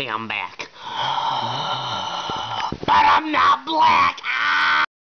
Hey, I'm back. But I'm not black!